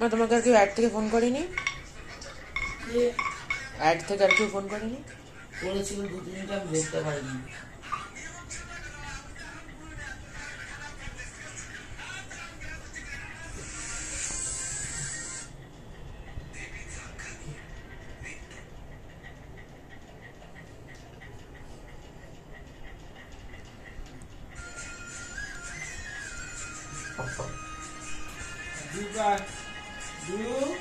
মা তোমাকে আর কেউ অ্যাড থেকে ফোন করেনি? অ্যাড থেকে আর কেউ ফোন করেনি? করেছিল দু তিনটা আমি ধরতে পারিনি। দুবার দু